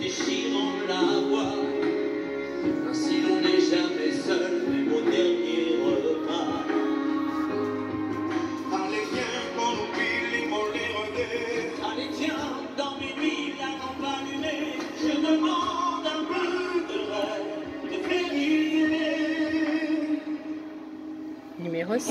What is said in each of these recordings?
déchirant la voix. Ainsi l'on n'est jamais seul, même au dernier repas. Allez viens qu'on oublie les redés Allez tiens, dans mes nuits, la lampe allumée, je demande un peu de rêve, de félicité. Numéro 6.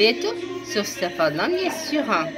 bientôt sur Stéphane, bien sûr. hein.